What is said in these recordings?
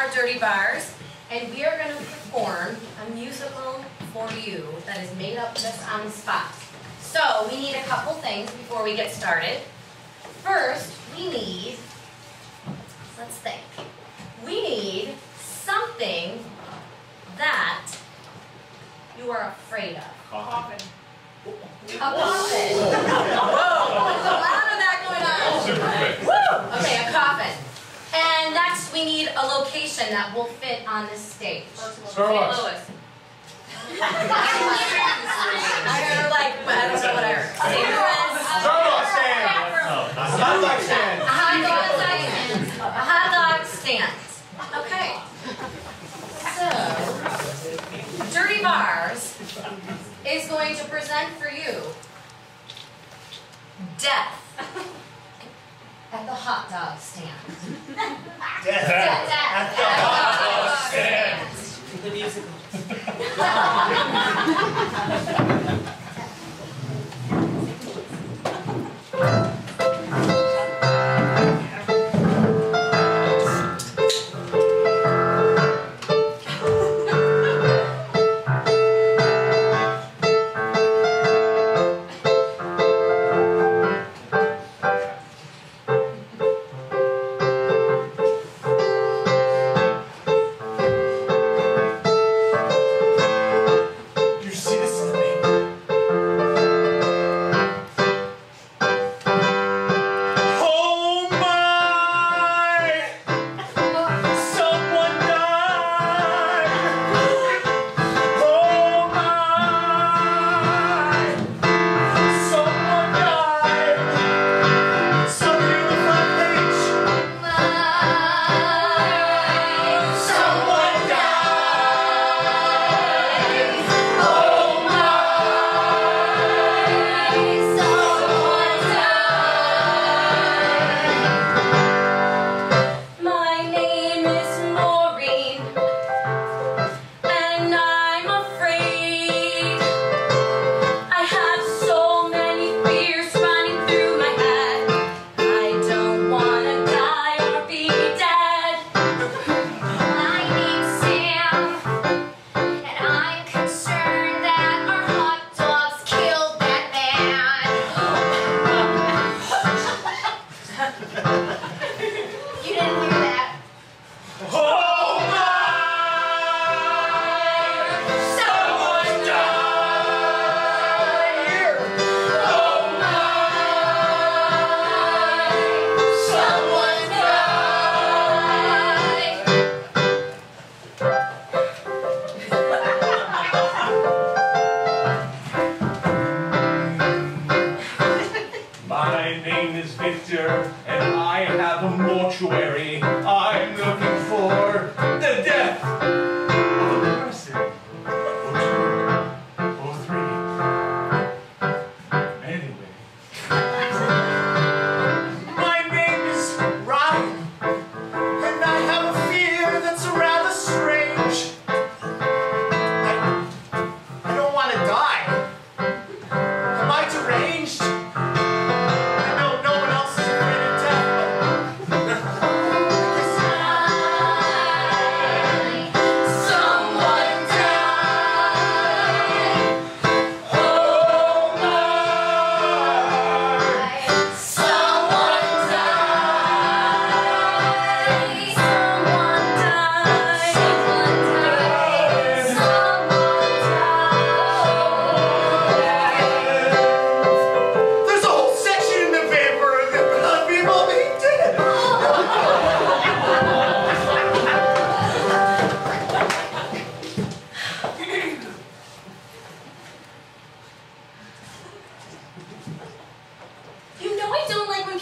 are Dirty Bars, and we are going to perform a musical for you that is made up just on the spot. So we need a couple things before we get started. First, we need, let's think, we need something that you are afraid of. Coffin. A coffin. Whoa, there's a lot of that going on. Super quick. Woo! Okay, a coffin. And next, we need a location that will fit on this stage. Starbucks. St. Louis. I heard like, I don't know, whatever. St. Louis. Starbucks stand. Hot oh, dog stand. A hot dog stand. A hot dog stand. Okay. So, Dirty Bars is going to present for you Death at the hot dog stand. Death at the hot dog stand. The musical. Your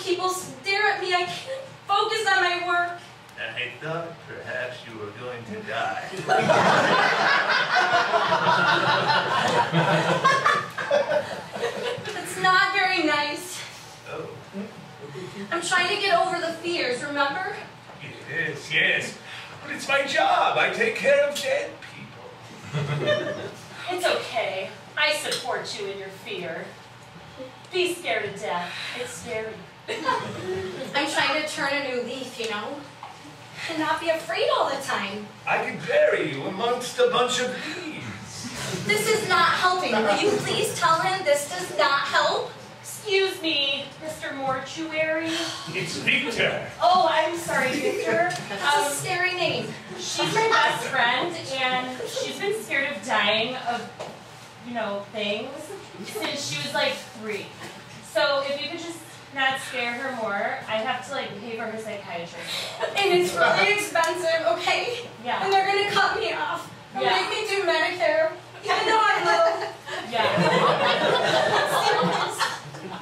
people stare at me. I can't focus on my work. I thought perhaps you were going to die. It's not very nice. Oh, I'm trying to get over the fears, remember? yes, yes. But it's my job. I take care of dead people. It's okay. I support you in your fear. Be scared to death. It's scary. I'm trying to turn a new leaf, you know? and not be afraid all the time. I can bury you amongst a bunch of leaves. This is not helping. Will you please tell him this does not help? Excuse me, Mr. Mortuary. It's Victor. Oh, I'm sorry, Victor. That's a Um, scary name. she's my best friend, and she's been scared of dying of, you know, things since she was like three. So if you could just not scare her more, I have to like pay for her psychiatrist. And it's really expensive, okay? Yeah. And they're gonna cut me off. And Yeah. make me do Medicare. Even though I love yeah.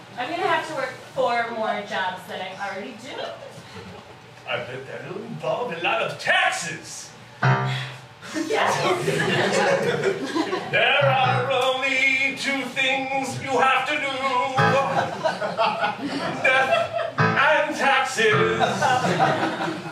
I'm gonna have to work four more jobs that I already do. I bet that'll involve a lot of taxes. Yeah. There are only Death and taxes.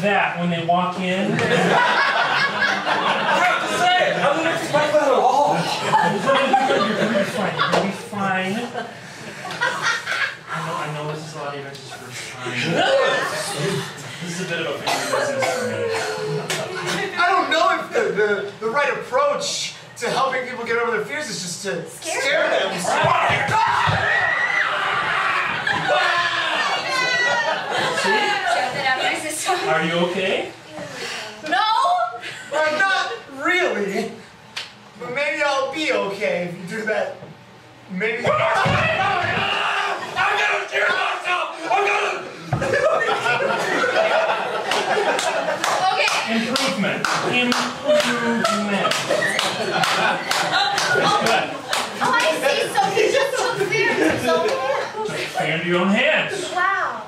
That when they walk in. I have to say, I didn't expect that at all. You're gonna be fine. You're gonna be fine. I know, I know this is a lot of your guys' first time. This is a bit of a bigger business for me. I don't know if the, the, the right approach to helping people get over their fears is just to scare, them. Shove it out my system. Are you okay? No! Well, not really. But maybe I'll be okay if you do that. Maybe. I'm gonna kill myself! I'm gonna. Okay, Improvement. Improvement. Oh, oh, Good. Oh, I see. So you just took fear into his own hands. Fear into your own hands. Wow.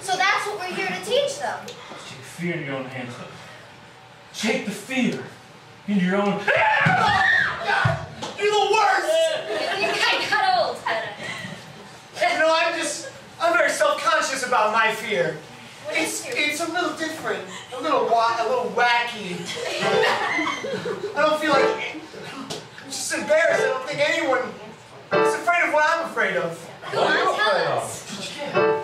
So that's what we're here to teach them. Take fear in your own hands. Take the fear into your own. You're the worst! You guys got old. You know, I'm just. I'm very self conscious about my fear. What is It's, it's a little different, a little wa- a little wacky. I don't feel like I'm just embarrassed. I don't think anyone is afraid of what I'm afraid of. Go on, tell us.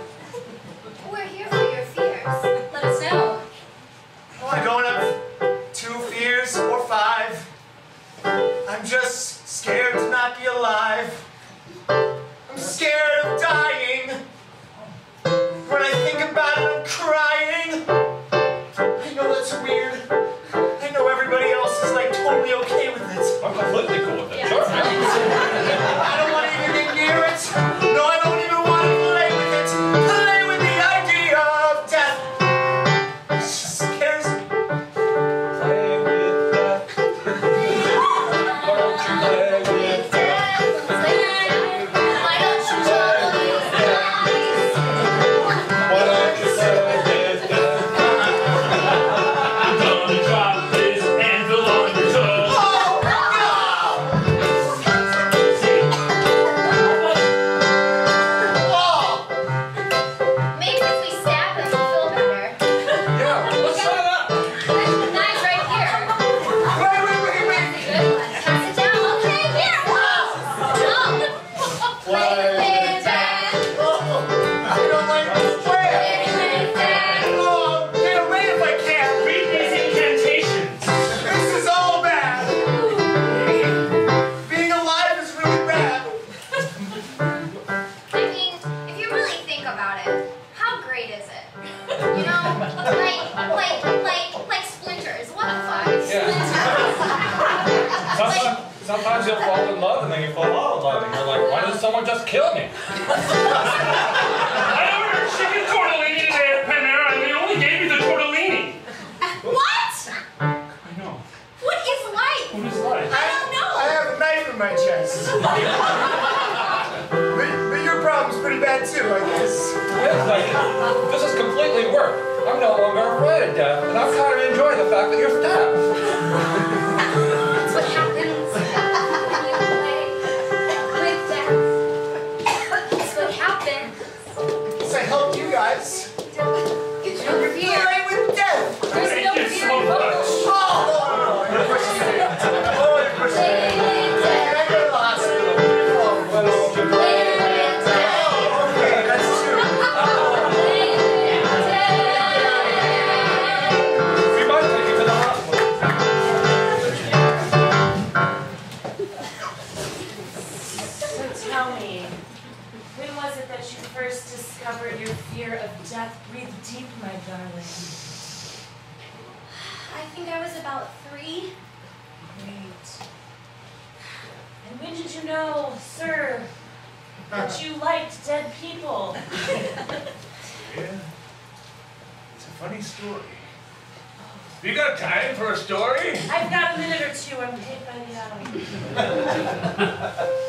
like, like, like, like splinters. What the fuck? Sometimes, you'll fall in love and then you fall out of love and you're like, why does someone just kill me? I ordered chicken tortellini today at Panera and they only gave me the tortellini. What? I know. What is life? What is life? I don't know. I have a knife in my chest. but, but your problem's pretty bad too, I guess. Yeah, like, this is completely work. I'm no longer afraid of death, and I'm kind of enjoying the fact that you're dead. funny story. You got time for a story? I've got a minute or two. I'm paid by the hour.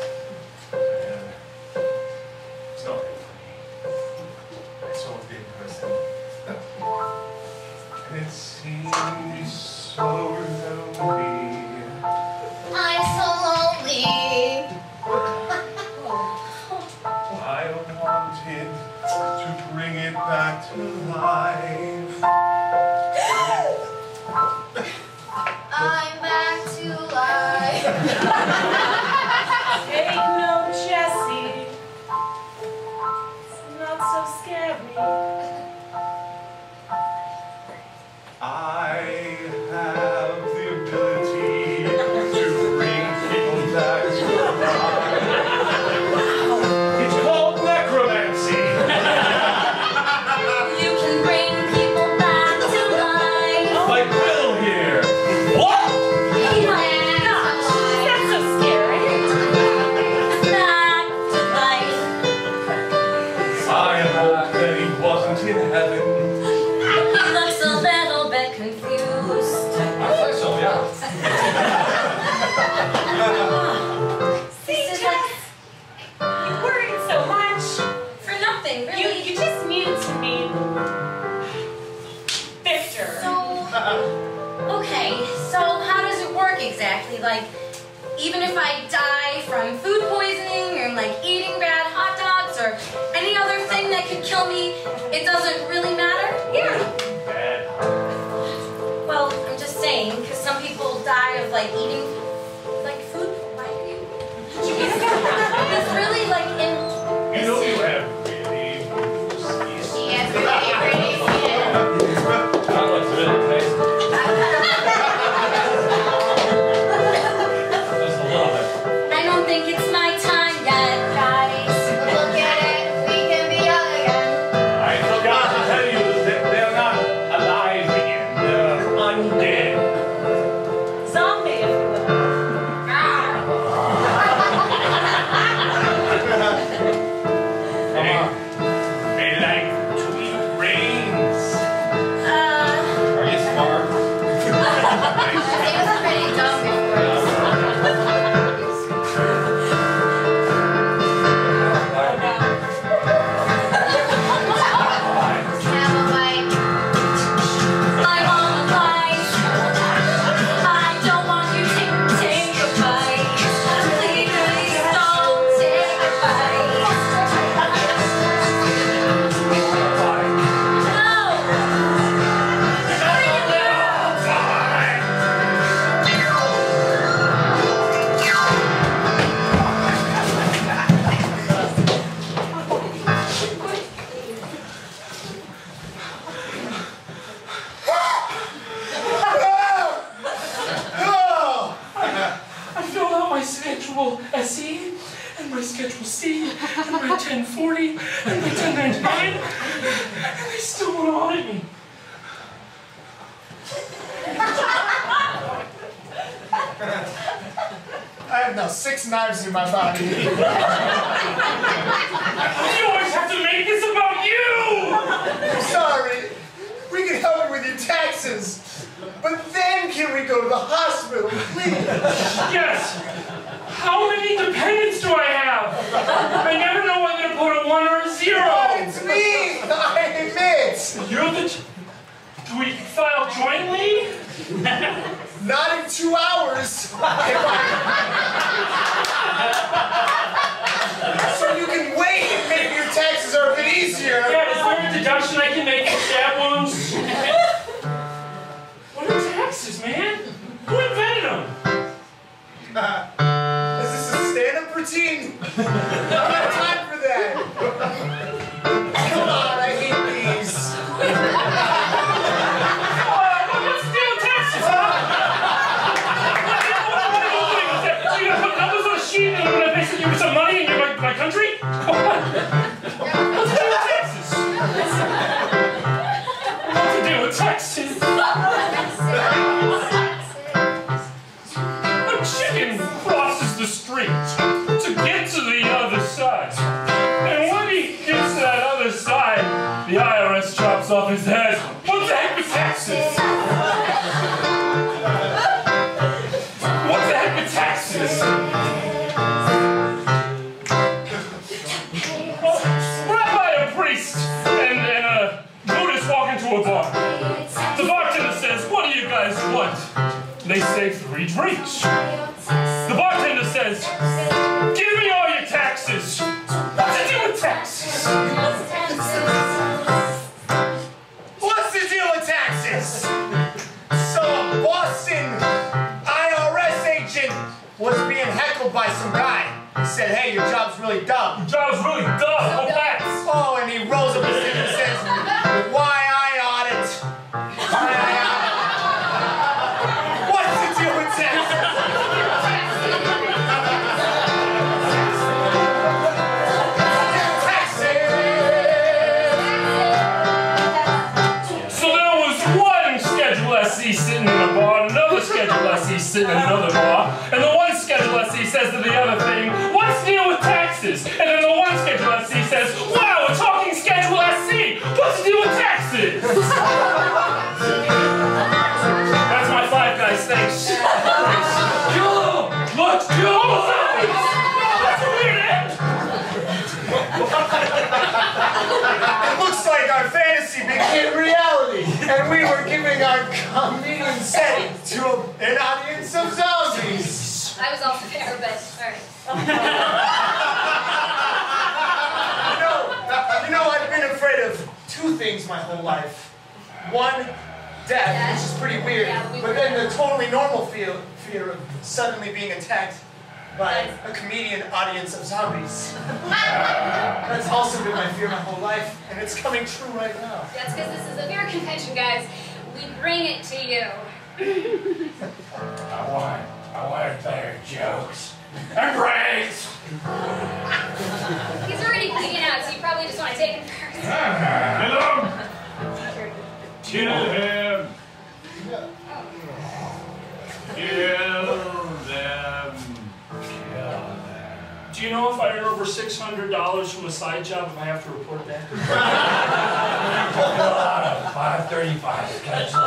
even if I die from food poisoning or like eating bad hot dogs or any other thing that could kill me, it doesn't really matter? Yeah. Well, I'm just saying, because some people die of like eating with your taxes. But then can we go to the hospital, please? Yes! How many dependents do I have? I never know whether to put a one or a zero! It's me! I admit! You're the. T- do we file jointly? Not in two hours. So you can wait and maybe your taxes are a bit easier. Yeah, is there a deduction I can make taxes, man? Who invented them? Is this a stand-up routine? I don't have time for that. What guys want? They say three drinks. The bartender says, give me all your taxes. What's it do with taxes? What's the deal with taxes? So a Boston IRS agent was being heckled by some guy. He said, hey, your job's really dumb. Your job's really dumb. Go back. Oh, and he rolls up his sleeve and says, Schedule SE sitting in a bar, another Schedule SE sitting in another bar, and the one Schedule SE says to the other thing, It looks like our fantasy became reality, and we were giving our comedian setting to a, an audience of zombies. I was also there, but alright. You know, you know, I've been afraid of two things my whole life. One, death, which is pretty weird, but then the totally normal fear, fear of suddenly being attacked by a comedian audience of zombies. That's also been my fear my whole life, and it's coming true right now. That's because this is a beer convention, guys. We bring it to you. I want, I want better jokes. And brains! He's already bleeding out, so you probably just want to take him first. Hello! Kill him! Oh. Kill them. Know if I earn over $600 from a side job if I have to report that? Five thirty-five schedule.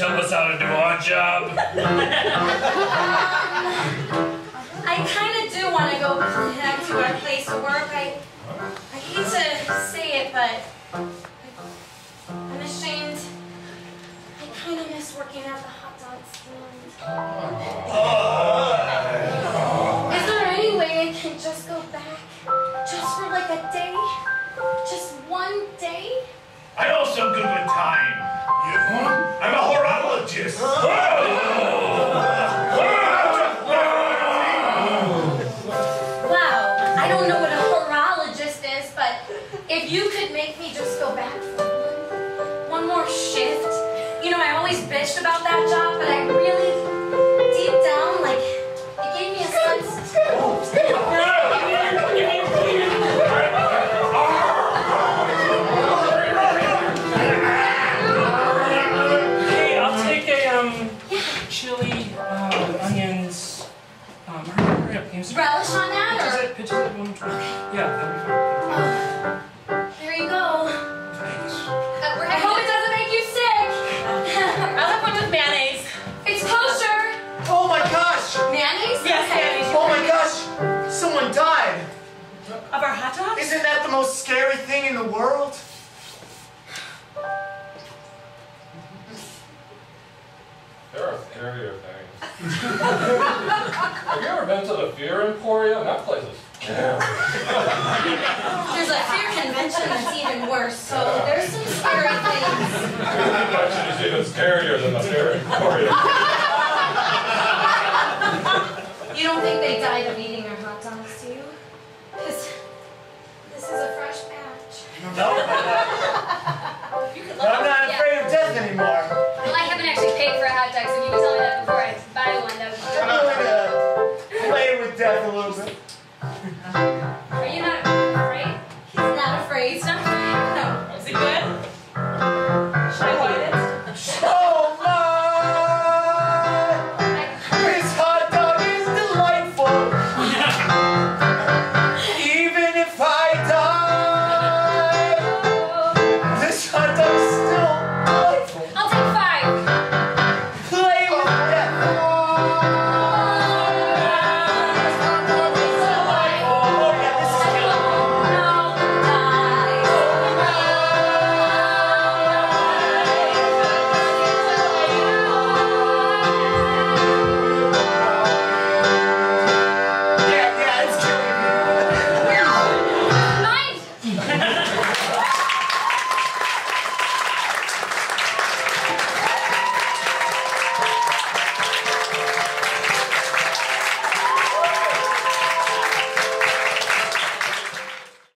tell us how to do our job? I kind of do want to go back to our place of work. I, I hate to say it, but I'm ashamed. I kind of miss working at the hot dog stand. Is there any way I can just go back? Just for like a day? Just one day? I also good with time. You? I'm a horrible gorgeous. wow, I don't know what a horologist is, but if you could make me just go back for one more shift, you know, I always bitched about that job. question is even worse, so there's some scary things. the question is even scarier than the scary. You don't think they died of eating our hot dogs, do you? Because this is a fresh batch. No. you could no, no.